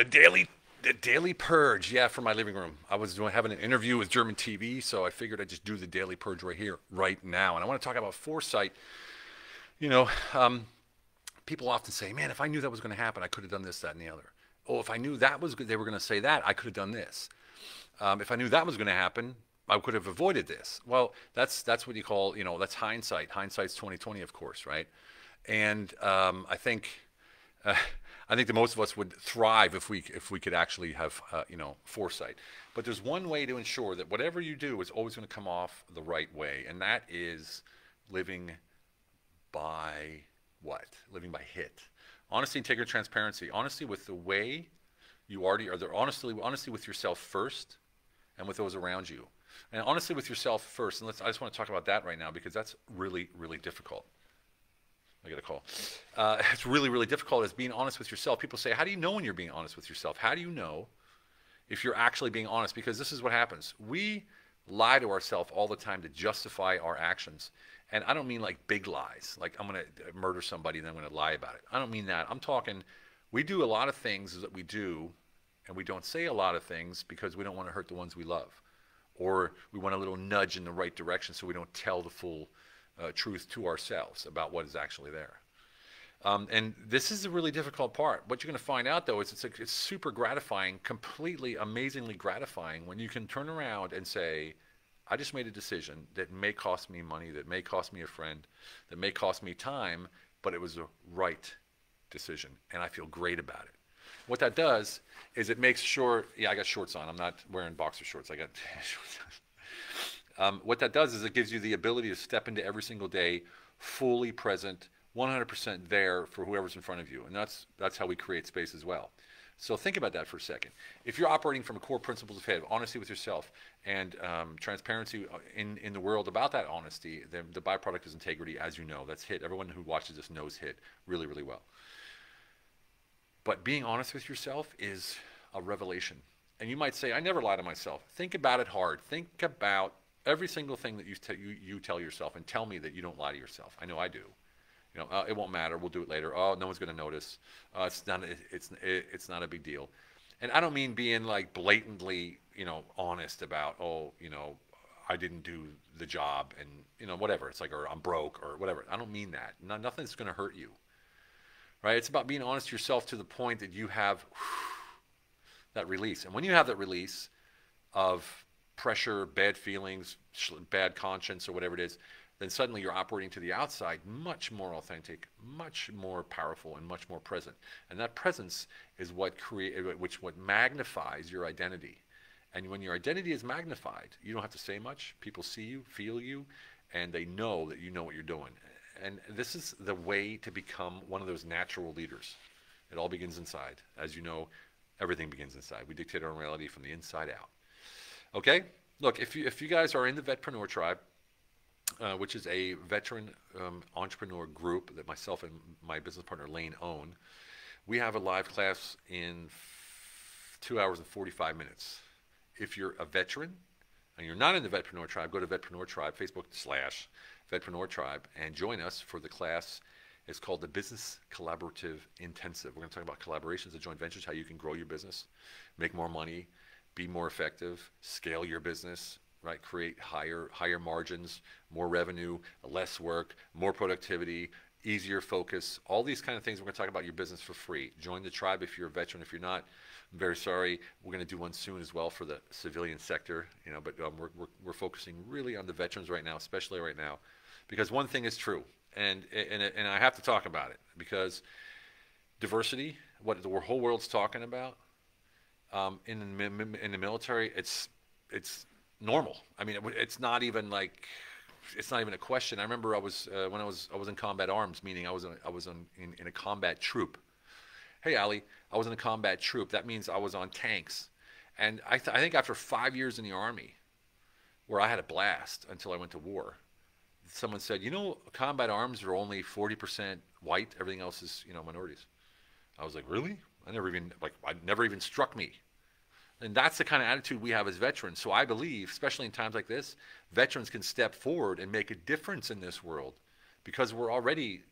The daily the daily purge, yeah, from my living room. I was doing having an interview with German TV, so I figured I'd just do the daily purge right here, right now. And I want to talk about foresight. You know, um, people often say, "Man, if I knew that was going to happen, I could have done this, that, and the other." Oh, if I knew that was good, they were going to say that, I could have done this. Um, if I knew that was going to happen, I could have avoided this. Well, that's that's what you call, you know, that's hindsight. Hindsight's 2020, of course, right? And um, I think. Uh, I think that most of us would thrive if we if we could actually have uh, you know foresight. But there's one way to ensure that whatever you do is always going to come off the right way, and that is living by what? Living by HIT. Honesty, integrity, transparency. Honesty with the way you already are. There honestly, honesty with yourself first, and with those around you. And honestly with yourself first. And let's. I just want to talk about that right now because that's really, really difficult. I get a call. Uh, it's really, really difficult as being honest with yourself. People say, How do you know when you're being honest with yourself? How do you know if you're actually being honest? Because this is what happens. We lie to ourselves all the time to justify our actions. And I don't mean like big lies, like I'm going to murder somebody and then I'm going to lie about it. I don't mean that. I'm talking, we do a lot of things that we do, and we don't say a lot of things because we don't want to hurt the ones we love. Or we want a little nudge in the right direction so we don't tell the full uh, truth to ourselves about what is actually there. Um, and this is a really difficult part. What you're going to find out, though, is it's, a, it's super gratifying, completely amazingly gratifying when you can turn around and say, I just made a decision that may cost me money, that may cost me a friend, that may cost me time, but it was a right decision, and I feel great about it. What that does is it makes sure, yeah, I got shorts on. I'm not wearing boxer shorts. I got shorts on. Um, what that does is it gives you the ability to step into every single day fully present, 100% there for whoever's in front of you. And that's, that's how we create space as well. So think about that for a second. If you're operating from a core principles of HIT, honesty with yourself and um, transparency uh, in, in the world about that honesty, then the byproduct is integrity, as you know. That's HIT. Everyone who watches this knows HIT really, really well. But being honest with yourself is a revelation. And you might say, I never lie to myself. Think about it hard. Think about every single thing that you, you, you tell yourself and tell me that you don't lie to yourself. I know I do. You know, uh, it won't matter. We'll do it later. Oh, no one's going to notice. Uh, it's not. It's it's not a big deal. And I don't mean being like blatantly, you know, honest about. Oh, you know, I didn't do the job, and you know, whatever. It's like, or I'm broke, or whatever. I don't mean that. No, nothing's going to hurt you. Right? It's about being honest yourself to the point that you have whew, that release. And when you have that release of pressure, bad feelings, bad conscience, or whatever it is, then suddenly you're operating to the outside much more authentic, much more powerful, and much more present. And that presence is what create, uh, which what magnifies your identity. And when your identity is magnified, you don't have to say much. People see you, feel you, and they know that you know what you're doing. And this is the way to become one of those natural leaders. It all begins inside. As you know, everything begins inside. We dictate our reality from the inside out. Okay? Look, if you, if you guys are in the Vetpreneur Tribe, uh, which is a veteran um, entrepreneur group that myself and my business partner Lane own, we have a live class in two hours and 45 minutes. If you're a veteran and you're not in the Vetpreneur Tribe, go to Vetpreneur Tribe, Facebook slash Vetpreneur Tribe, and join us for the class. It's called the Business Collaborative Intensive. We're going to talk about collaborations and joint ventures, how you can grow your business, make more money, be more effective, scale your business, right? Create higher higher margins, more revenue, less work, more productivity, easier focus, all these kind of things. We're going to talk about your business for free. Join the tribe if you're a veteran. If you're not, I'm very sorry. We're going to do one soon as well for the civilian sector. You know, but um, we're, we're we're focusing really on the veterans right now, especially right now, because one thing is true, and and and I have to talk about it because diversity, what the whole world's talking about um, in the, in the military, it's it's normal. I mean, it, it's not even like it's not even a question. I remember I was uh, when I was I was in combat arms, meaning I was in, I was in, in, in a combat troop. Hey, Ali, I was in a combat troop. That means I was on tanks, and I, th- I think after five years in the army, where I had a blast until I went to war, someone said, you know, combat arms are only forty percent white. Everything else is you know minorities. I was like, really? I never even like I never even struck me. And that's the kind of attitude we have as veterans. So I believe, especially in times like this, veterans can step forward and make a difference in this world because we're already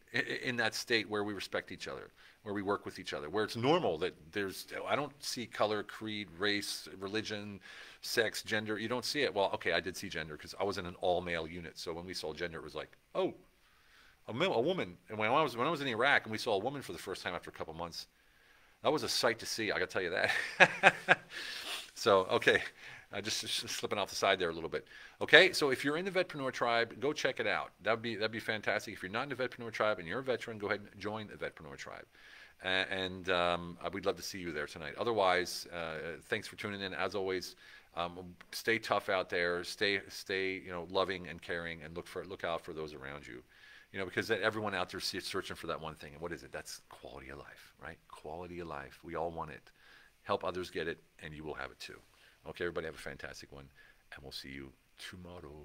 in that state where we respect each other, where we work with each other, where it's normal that there's, I don't see color, creed, race, religion, sex, gender. You don't see it. Well, okay, I did see gender because I was in an all male unit. So when we saw gender, it was like, oh, a, male, a woman. And when I was when I was in Iraq and we saw a woman for the first time after a couple months, that was a sight to see. I got to tell you that. so okay, uh, just, just slipping off the side there a little bit. Okay, so if you're in the Vetpreneur tribe, go check it out. That'd be that'd be fantastic. If you're not in the Vetpreneur tribe and you're a veteran, go ahead and join the Vetpreneur tribe. And um, uh, we'd love to see you there tonight. Otherwise, uh, thanks for tuning in. As always, um, stay tough out there. Stay, stay, you know, loving and caring, and look for look out for those around you. You know, because everyone out there is searching for that one thing. And what is it? That's quality of life, right? Quality of life. We all want it. Help others get it, and you will have it too. Okay, everybody, have a fantastic one, and we'll see you tomorrow.